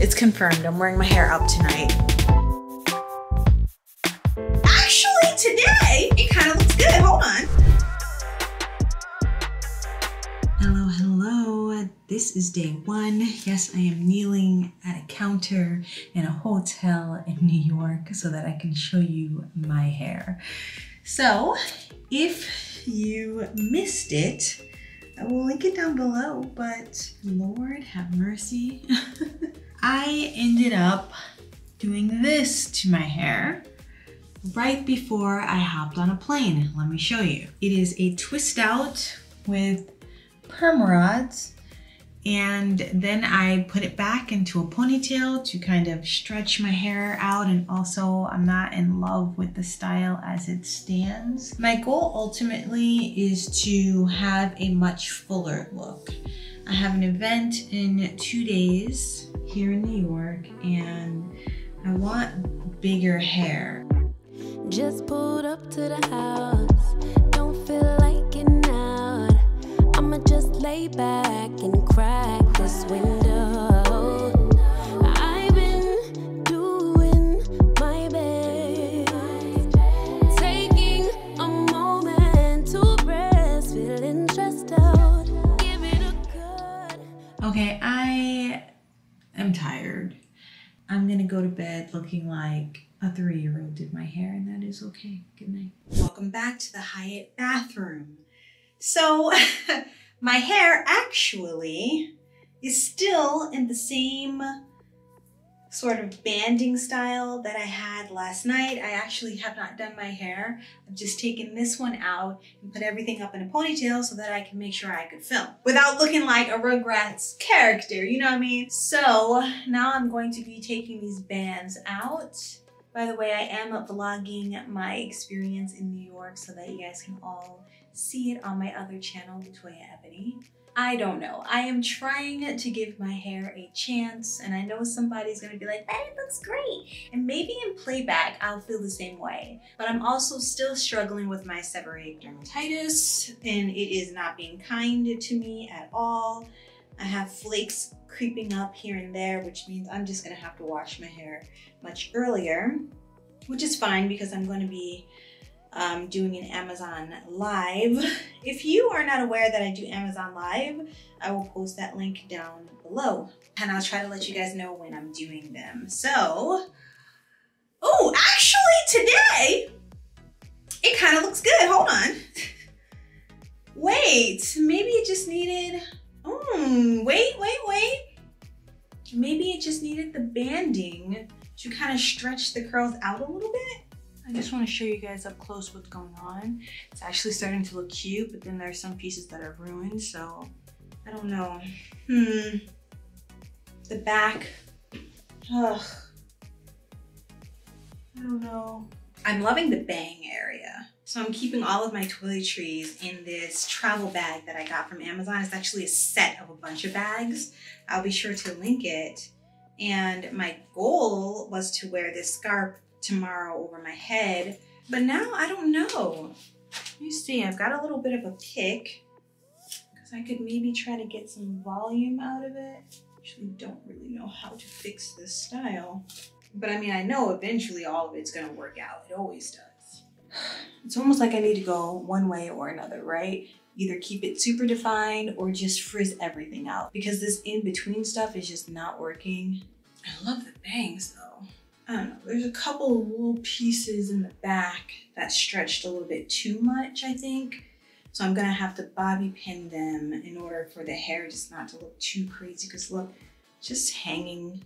It's confirmed. I'm wearing my hair up tonight. Actually, today, it kind of looks good. Hold on. Hello, hello. This is day one. Yes, I am kneeling at a counter in a hotel in New York so that I can show you my hair. So, if you missed it, I will link it down below, but Lord have mercy. I ended up doing this to my hair right before I hopped on a plane. Let me show you. It is a twist out with perm rods and then I put it back into a ponytail to kind of stretch my hair out and also I'm not in love with the style as it stands. My goal ultimately is to have a much fuller look. I have an event in two days here in New York and I want bigger hair. Just pulled up to the house. Don't feel like getting out. I'ma just lay back and crack this window. I've been doing my best. Taking a moment to rest. Feeling stressed out. Okay, I am tired. I'm gonna go to bed looking like a three year old did my hair, and that is okay. Good night. Welcome back to the Hyatt bathroom. So, my hair actually is still in the same sort of banding style that I had last night. I actually have not done my hair. I've just taken this one out and put everything up in a ponytail so that I can make sure I could film without looking like a Rugrats character, you know what I mean? So now I'm going to be taking these bands out. By the way, I am vlogging my experience in New York so that you guys can all see it on my other channel, Latoya Ebony. I don't know. I am trying to give my hair a chance, and I know somebody's gonna be like, that looks great. And maybe in playback, I'll feel the same way. But I'm also still struggling with my seborrheic dermatitis, and it is not being kind to me at all. I have flakes creeping up here and there, which means I'm just gonna have to wash my hair much earlier, which is fine because I'm gonna be um, doing an Amazon Live. If you are not aware that I do Amazon Live, I will post that link down below. And I'll try to let you guys know when I'm doing them. So, oh, actually today, it kind of looks good. Hold on. Wait, maybe it just needed, mm, wait, wait, wait. Maybe it just needed the banding to kind of stretch the curls out a little bit. I just want to show you guys up close what's going on. It's actually starting to look cute, but then there's some pieces that are ruined, so I don't know. Hmm. The back. Ugh. I don't know. I'm loving the bang area. So I'm keeping all of my toiletries in this travel bag that I got from Amazon. It's actually a set of a bunch of bags. I'll be sure to link it. And my goal was to wear this scarf tomorrow over my head. But now I don't know. Me see, I've got a little bit of a pick because I could maybe try to get some volume out of it. Actually don't really know how to fix this style. But I mean, I know eventually all of it's gonna work out. It always does. It's almost like I need to go one way or another, right? Either keep it super defined or just frizz everything out because this in-between stuff is just not working. I love the bangs though. Know, there's a couple little pieces in the back that stretched a little bit too much, I think. So I'm gonna have to bobby pin them in order for the hair just not to look too crazy because look, just hanging.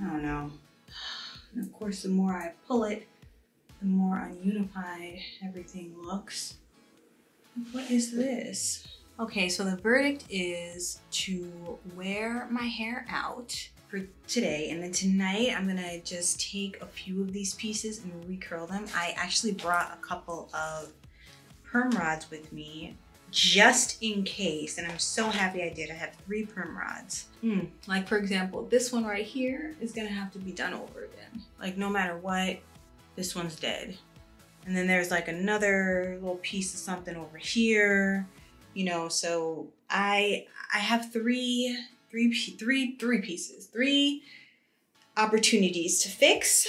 I don't know. And of course, the more I pull it, the more ununified everything looks. What is this? Okay, so the verdict is to wear my hair out for today and then tonight I'm gonna just take a few of these pieces and recurl them. I actually brought a couple of perm rods with me just in case and I'm so happy I did. I have three perm rods. Hmm, Like for example, this one right here is gonna have to be done over again. Like no matter what, this one's dead. And then there's like another little piece of something over here, you know, so I I have three three, three, three pieces, three opportunities to fix.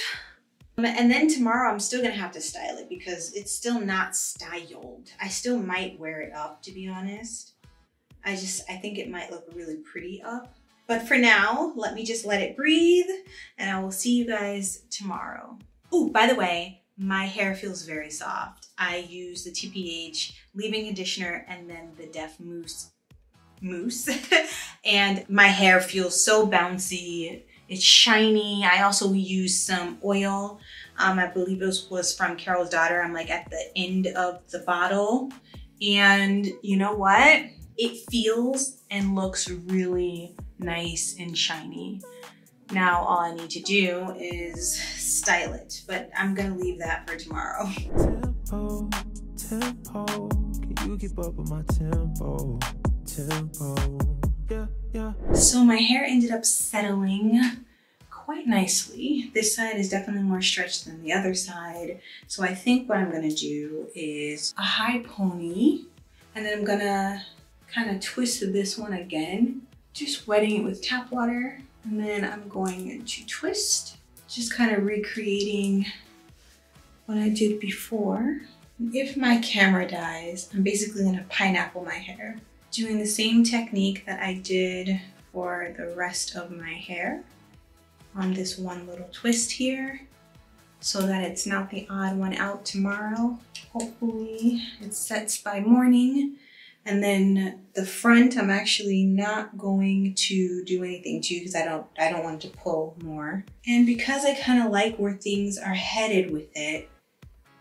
Um, and then tomorrow I'm still gonna have to style it because it's still not styled. I still might wear it up to be honest. I just, I think it might look really pretty up. But for now, let me just let it breathe and I will see you guys tomorrow. Oh, by the way, my hair feels very soft. I use the TPH leave-in conditioner and then the Def Mousse mousse and my hair feels so bouncy. It's shiny. I also use some oil. Um, i believe was, was from carol's daughter. I'm like at the end of the bottle. And you know what? It feels and looks really nice and shiny. Now all i need to do is style it but i'm gonna leave that for tomorrow. Tempo, tempo. So my hair ended up settling quite nicely. This side is definitely more stretched than the other side. So I think what I'm gonna do is a high pony and then I'm gonna kind of twist this one again, just wetting it with tap water. And then I'm going to twist, just kind of recreating what I did before. If my camera dies, I'm basically gonna pineapple my hair doing the same technique that I did for the rest of my hair on this one little twist here so that it's not the odd one out tomorrow. Hopefully it sets by morning. And then the front, I'm actually not going to do anything to because I don't, I don't want to pull more. And because I kind of like where things are headed with it,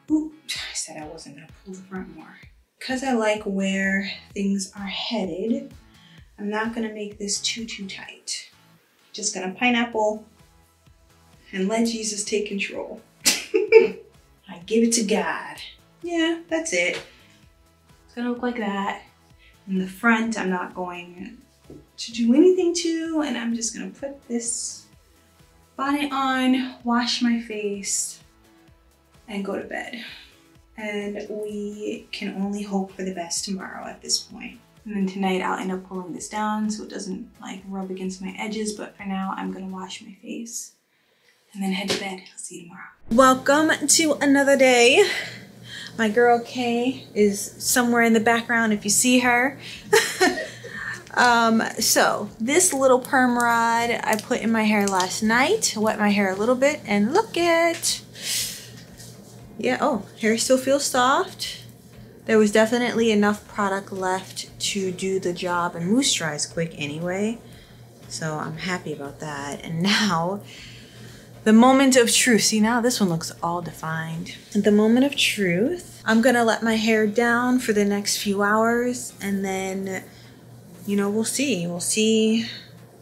ooh, I said I wasn't gonna pull the front more because I like where things are headed, I'm not gonna make this too, too tight. Just gonna pineapple and let Jesus take control. I give it to God. Yeah, that's it. It's gonna look like that. In the front, I'm not going to do anything to, and I'm just gonna put this bonnet on, wash my face, and go to bed and we can only hope for the best tomorrow at this point. And then tonight I'll end up pulling this down so it doesn't like rub against my edges, but for now I'm gonna wash my face and then head to bed. I'll see you tomorrow. Welcome to another day. My girl Kay is somewhere in the background if you see her. um, so this little perm rod I put in my hair last night, wet my hair a little bit and look it yeah, oh, hair still feels soft. There was definitely enough product left to do the job and moisturize quick anyway. So I'm happy about that. And now, the moment of truth. See, now this one looks all defined. the moment of truth, I'm gonna let my hair down for the next few hours and then, you know, we'll see. We'll see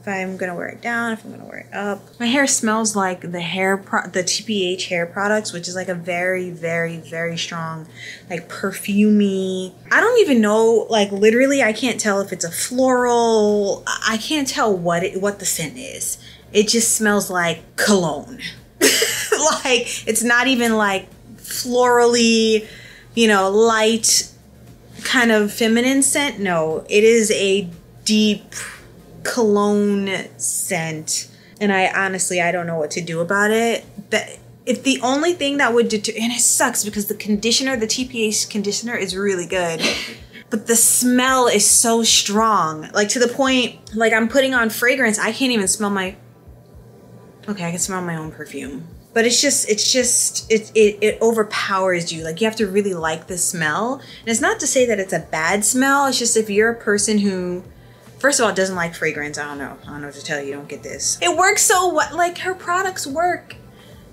if I'm gonna wear it down, if I'm gonna wear it up. My hair smells like the hair, pro the TPH hair products, which is like a very, very, very strong, like perfumey. I don't even know, like literally, I can't tell if it's a floral. I can't tell what it, what the scent is. It just smells like cologne. like it's not even like florally, you know, light kind of feminine scent. No, it is a deep cologne scent and I honestly I don't know what to do about it. That if the only thing that would deter and it sucks because the conditioner, the TPH conditioner is really good. But the smell is so strong. Like to the point like I'm putting on fragrance, I can't even smell my Okay, I can smell my own perfume. But it's just it's just it it, it overpowers you. Like you have to really like the smell. And it's not to say that it's a bad smell. It's just if you're a person who First of all, doesn't like fragrance. I don't know. I don't know what to tell you. Don't get this. It works so what like her products work.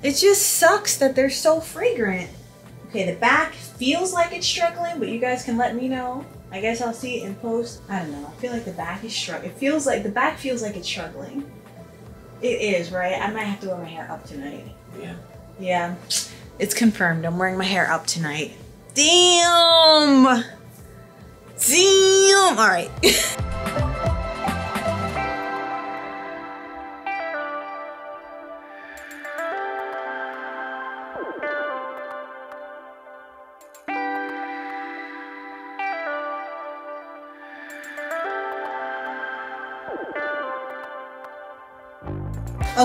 It just sucks that they're so fragrant. Okay, the back feels like it's struggling, but you guys can let me know. I guess I'll see it in post. I don't know. I feel like the back is struggling. It feels like the back feels like it's struggling. It is, right? I might have to wear my hair up tonight. Yeah. Yeah. It's confirmed. I'm wearing my hair up tonight. Damn! Damn! All right.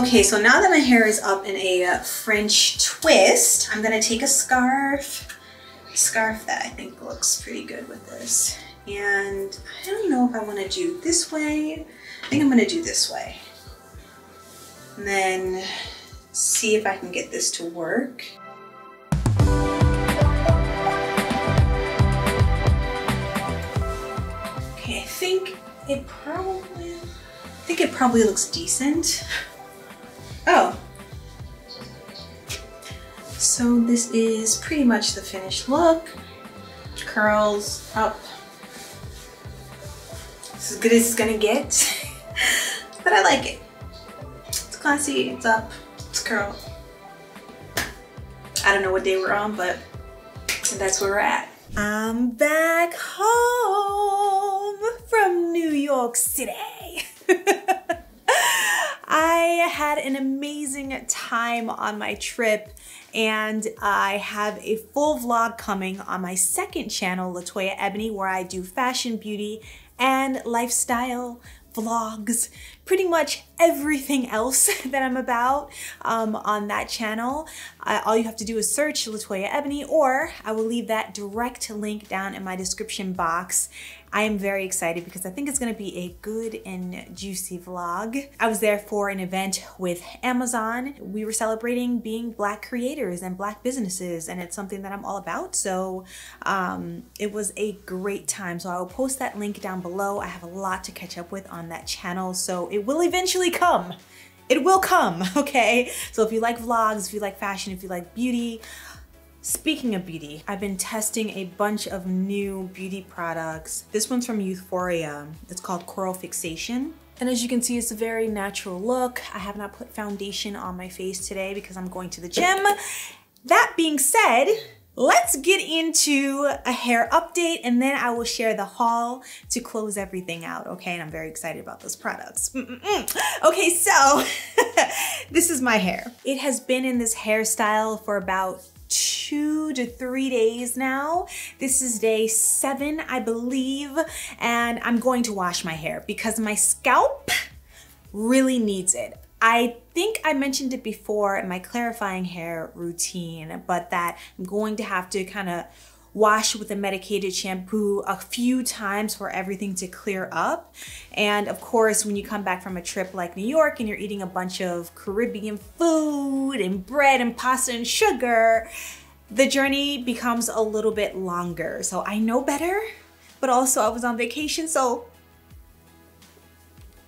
Okay, so now that my hair is up in a uh, French twist, I'm gonna take a scarf, scarf that I think looks pretty good with this. And I don't know if I wanna do this way. I think I'm gonna do this way. And then see if I can get this to work. Okay, I think it probably, I think it probably looks decent. Oh. So this is pretty much the finished look. Curls up. It's as good as it's gonna get. but I like it. It's classy, it's up, it's curled. I don't know what day we're on, but that's where we're at. I'm back home from New York City. I had an amazing time on my trip and I have a full vlog coming on my second channel, Latoya Ebony, where I do fashion, beauty, and lifestyle vlogs, pretty much everything else that I'm about um, on that channel. Uh, all you have to do is search Latoya Ebony or I will leave that direct link down in my description box. I am very excited because I think it's gonna be a good and juicy vlog. I was there for an event with Amazon. We were celebrating being Black creators and Black businesses and it's something that I'm all about. So um, it was a great time. So I will post that link down below. I have a lot to catch up with on that channel. So it will eventually come. It will come, okay? So if you like vlogs, if you like fashion, if you like beauty, Speaking of beauty, I've been testing a bunch of new beauty products. This one's from Euphoria. It's called Coral Fixation. And as you can see, it's a very natural look. I have not put foundation on my face today because I'm going to the gym. That being said, let's get into a hair update and then I will share the haul to close everything out, okay? And I'm very excited about those products. Mm -mm -mm. Okay, so this is my hair. It has been in this hairstyle for about two to three days now. This is day seven, I believe, and I'm going to wash my hair because my scalp really needs it. I think I mentioned it before in my clarifying hair routine, but that I'm going to have to kind of wash with a medicated shampoo a few times for everything to clear up. And of course, when you come back from a trip like New York and you're eating a bunch of Caribbean food and bread and pasta and sugar, the journey becomes a little bit longer. So I know better, but also I was on vacation, so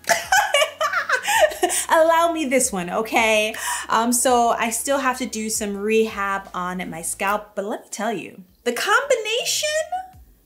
allow me this one, okay? Um, so I still have to do some rehab on my scalp, but let me tell you, the combination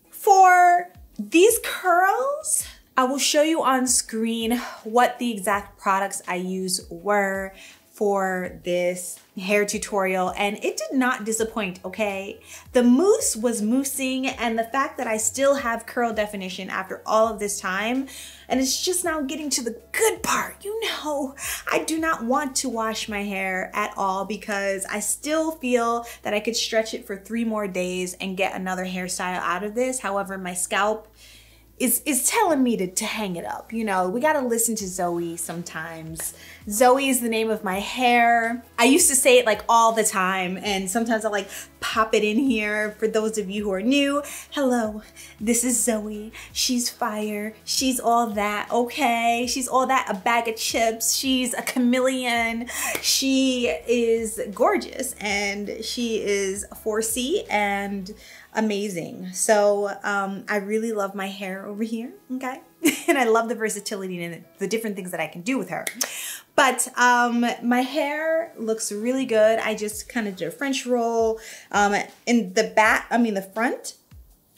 for these curls, I will show you on screen what the exact products I use were for this hair tutorial and it did not disappoint, okay? The mousse was moussing and the fact that I still have curl definition after all of this time and it's just now getting to the good part. You know, I do not want to wash my hair at all because I still feel that I could stretch it for three more days and get another hairstyle out of this. However, my scalp is is telling me to, to hang it up. You know, we gotta listen to Zoe sometimes. Zoe is the name of my hair. I used to say it like all the time, and sometimes I like pop it in here for those of you who are new. Hello, this is Zoe. She's fire. She's all that, okay? She's all that, a bag of chips. She's a chameleon. She is gorgeous, and she is 4C, and amazing. So um, I really love my hair over here, okay? and I love the versatility and the different things that I can do with her. But um, my hair looks really good. I just kind of did a French roll. Um, in the back, I mean the front,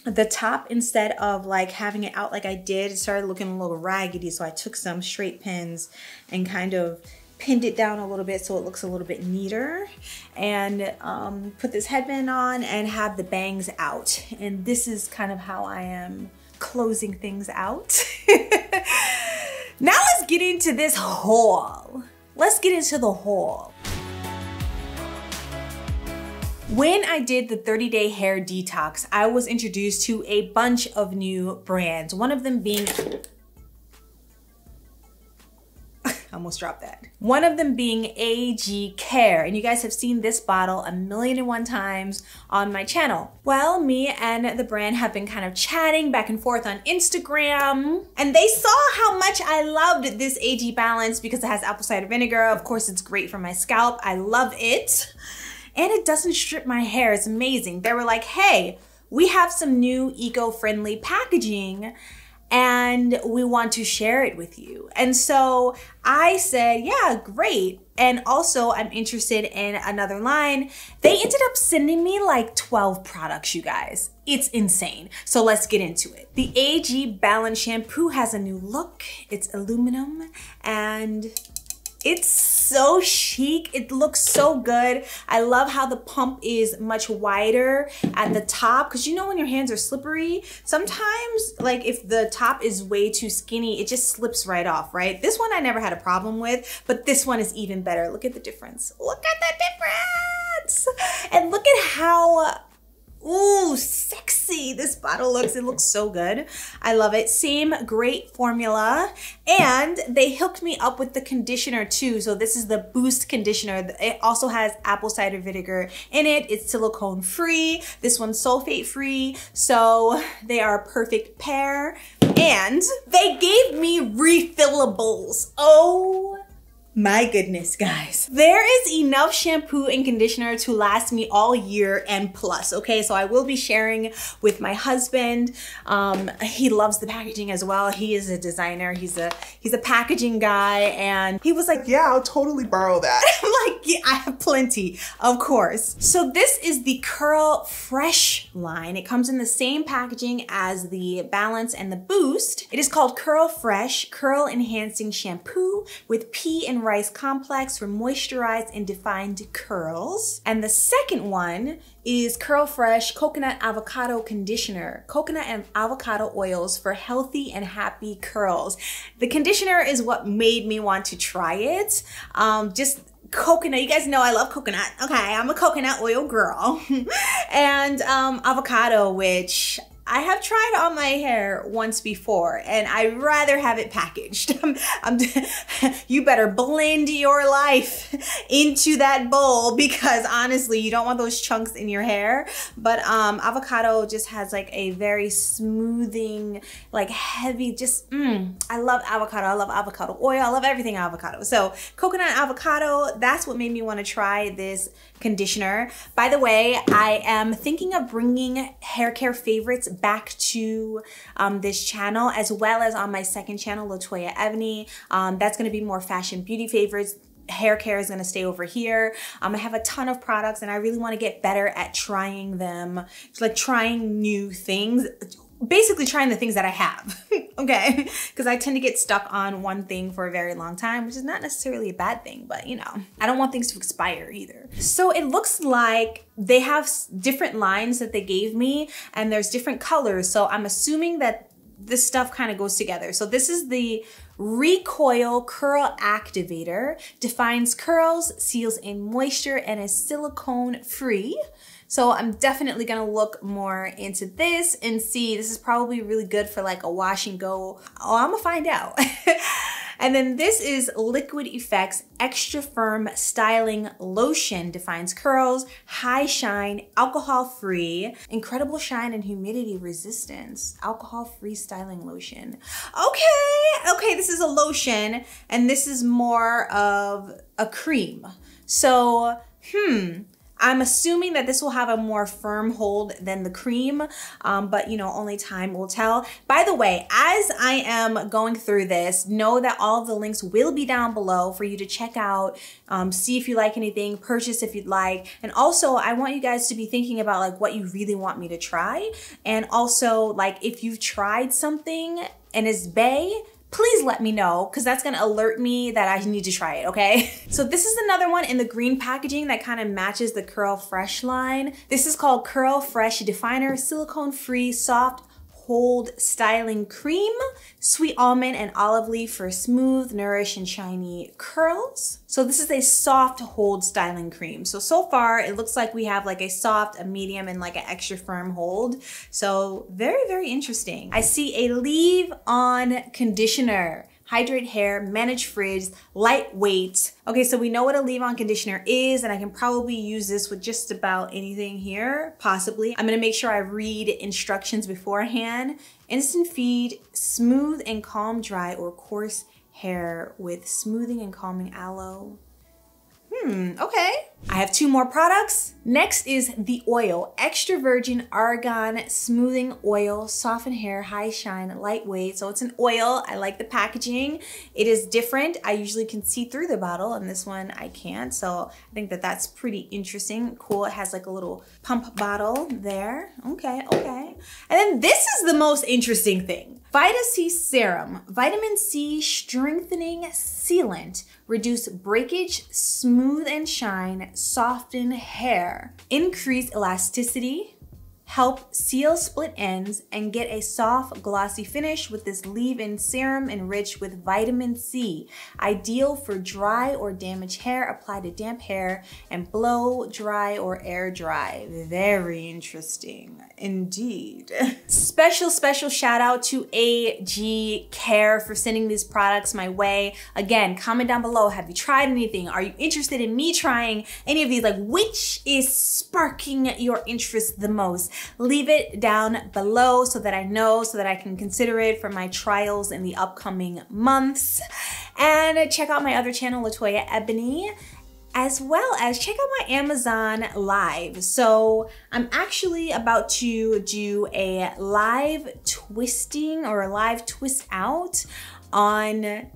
the top, instead of like having it out like I did, it started looking a little raggedy. So I took some straight pins and kind of pinned it down a little bit so it looks a little bit neater and um, put this headband on and have the bangs out. And this is kind of how I am closing things out. now let's get into this haul. Let's get into the haul. When I did the 30 day hair detox, I was introduced to a bunch of new brands. One of them being Almost dropped that. One of them being AG Care. And you guys have seen this bottle a million and one times on my channel. Well, me and the brand have been kind of chatting back and forth on Instagram. And they saw how much I loved this AG Balance because it has apple cider vinegar. Of course, it's great for my scalp. I love it. And it doesn't strip my hair. It's amazing. They were like, hey, we have some new eco-friendly packaging and we want to share it with you. And so I said, yeah, great. And also, I'm interested in another line. They ended up sending me like 12 products, you guys. It's insane. So let's get into it. The AG Balance Shampoo has a new look. It's aluminum and it's so chic. It looks so good. I love how the pump is much wider at the top because you know when your hands are slippery, sometimes like if the top is way too skinny, it just slips right off, right? This one I never had a problem with, but this one is even better. Look at the difference. Look at the difference. And look at how Ooh, sexy. This bottle looks, it looks so good. I love it. Same great formula. And they hooked me up with the conditioner too. So this is the Boost conditioner. It also has apple cider vinegar in it. It's silicone free. This one's sulfate free. So they are a perfect pair. And they gave me refillables. Oh my goodness, guys. There is enough shampoo and conditioner to last me all year and plus, okay? So I will be sharing with my husband. Um, he loves the packaging as well. He is a designer. He's a he's a packaging guy and he was like, yeah, I'll totally borrow that. I'm like, yeah, I have plenty, of course. So this is the Curl Fresh line. It comes in the same packaging as the Balance and the Boost. It is called Curl Fresh Curl Enhancing Shampoo with pea and rice complex for moisturized and defined curls. And the second one is Curl Fresh Coconut Avocado Conditioner. Coconut and avocado oils for healthy and happy curls. The conditioner is what made me want to try it. Um, just coconut. You guys know I love coconut. Okay, I'm a coconut oil girl. and um, avocado, which I have tried on my hair once before and I'd rather have it packaged. I'm, I'm, you better blend your life into that bowl because honestly, you don't want those chunks in your hair. But um, avocado just has like a very smoothing, like heavy, just, mm, I love avocado. I love avocado oil. I love everything avocado. So coconut avocado, that's what made me want to try this conditioner. By the way, I am thinking of bringing hair care favorites back to um, this channel as well as on my second channel, Latoya Ebony. Um, that's gonna be more fashion beauty favorites hair care is gonna stay over here. Um, I have a ton of products and I really wanna get better at trying them, it's like trying new things basically trying the things that I have, okay? Because I tend to get stuck on one thing for a very long time, which is not necessarily a bad thing, but you know, I don't want things to expire either. So it looks like they have different lines that they gave me and there's different colors. So I'm assuming that this stuff kind of goes together. So this is the Recoil Curl Activator, defines curls, seals in moisture, and is silicone free. So I'm definitely gonna look more into this and see, this is probably really good for like a wash and go. Oh, I'm gonna find out. and then this is Liquid Effects Extra Firm Styling Lotion, defines curls, high shine, alcohol free, incredible shine and humidity resistance, alcohol free styling lotion. Okay, okay, this is a lotion and this is more of a cream. So, hmm, I'm assuming that this will have a more firm hold than the cream, um, but you know, only time will tell. By the way, as I am going through this, know that all the links will be down below for you to check out, um, see if you like anything, purchase if you'd like. And also, I want you guys to be thinking about like what you really want me to try. And also, like if you've tried something and it's bay, please let me know because that's gonna alert me that I need to try it, okay? So this is another one in the green packaging that kind of matches the Curl Fresh line. This is called Curl Fresh Definer Silicone Free Soft Hold Styling Cream, sweet almond and olive leaf for smooth, nourish, and shiny curls. So this is a soft hold styling cream. So, so far it looks like we have like a soft, a medium, and like an extra firm hold. So very, very interesting. I see a leave on conditioner hydrate hair, manage frizz, lightweight. Okay, so we know what a leave-on conditioner is, and I can probably use this with just about anything here, possibly. I'm gonna make sure I read instructions beforehand. Instant feed, smooth and calm dry or coarse hair with smoothing and calming aloe. Hmm, okay. I have two more products. Next is the oil, extra virgin argan smoothing oil, soften hair, high shine, lightweight. So it's an oil. I like the packaging. It is different. I usually can see through the bottle and this one I can't. So I think that that's pretty interesting. Cool. It has like a little pump bottle there. Okay, okay. And then this is the most interesting thing. Vita C Serum, vitamin C strengthening sealant, reduce breakage, smooth and shine, soften hair, increase elasticity, help seal split ends, and get a soft, glossy finish with this leave-in serum enriched with vitamin C. Ideal for dry or damaged hair. Apply to damp hair and blow dry or air dry. Very interesting indeed. special, special shout out to AG Care for sending these products my way. Again, comment down below. Have you tried anything? Are you interested in me trying any of these? Like, which is sparking your interest the most? Leave it down below so that I know, so that I can consider it for my trials in the upcoming months. And check out my other channel, Latoya Ebony as well as check out my Amazon live. So I'm actually about to do a live twisting or a live twist out on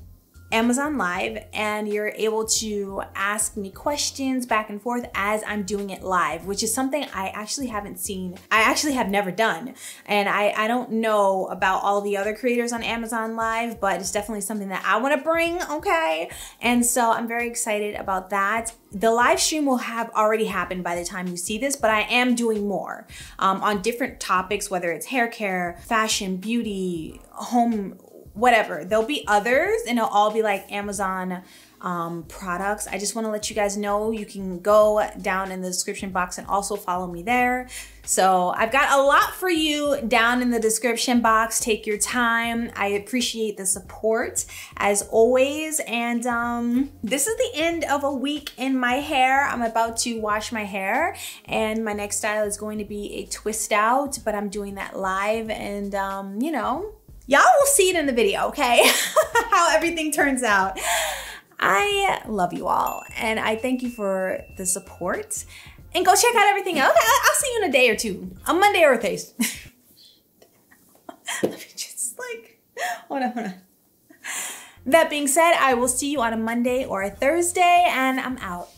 Amazon Live and you're able to ask me questions back and forth as I'm doing it live, which is something I actually haven't seen. I actually have never done. And I, I don't know about all the other creators on Amazon Live, but it's definitely something that I want to bring, okay? And so I'm very excited about that. The live stream will have already happened by the time you see this, but I am doing more um, on different topics, whether it's hair care, fashion, beauty, home whatever. There'll be others and it'll all be like Amazon um, products. I just want to let you guys know you can go down in the description box and also follow me there. So I've got a lot for you down in the description box. Take your time. I appreciate the support as always. And um, this is the end of a week in my hair. I'm about to wash my hair and my next style is going to be a twist out, but I'm doing that live and um, you know, Y'all will see it in the video, okay? How everything turns out. I love you all and I thank you for the support. And go check out everything else. Okay, I'll see you in a day or two. On Monday or Thursday. Let me just like, hold on, hold on. That being said, I will see you on a Monday or a Thursday and I'm out.